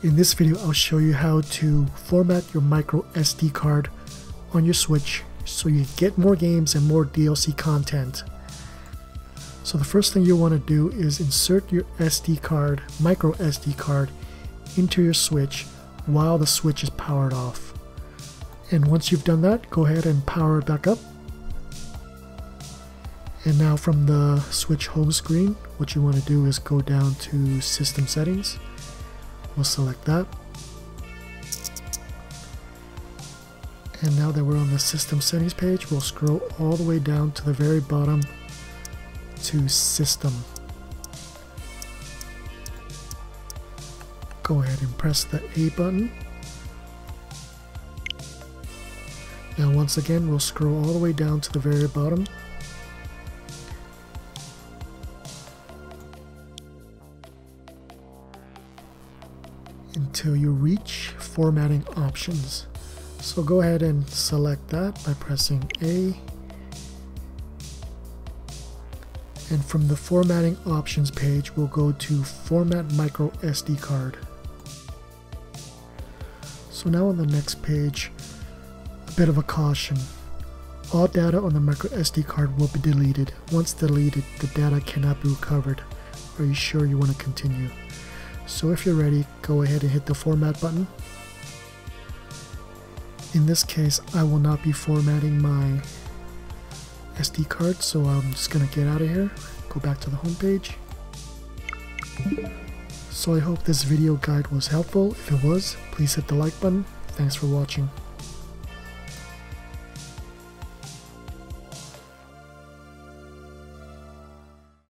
In this video I'll show you how to format your micro SD card on your Switch so you get more games and more DLC content. So the first thing you want to do is insert your SD card, micro SD card, into your Switch while the Switch is powered off. And once you've done that, go ahead and power it back up. And now from the Switch home screen, what you want to do is go down to System Settings. We'll select that. And now that we're on the System Settings page, we'll scroll all the way down to the very bottom to System. Go ahead and press the A button. Now once again, we'll scroll all the way down to the very bottom. Until you reach formatting options. So go ahead and select that by pressing A. And from the formatting options page, we'll go to format micro SD card. So now on the next page, a bit of a caution. All data on the micro SD card will be deleted. Once deleted, the data cannot be recovered. Are you sure you want to continue? So if you're ready, go ahead and hit the format button. In this case, I will not be formatting my SD card, so I'm just gonna get out of here, go back to the home page. So I hope this video guide was helpful. If it was, please hit the like button. Thanks for watching.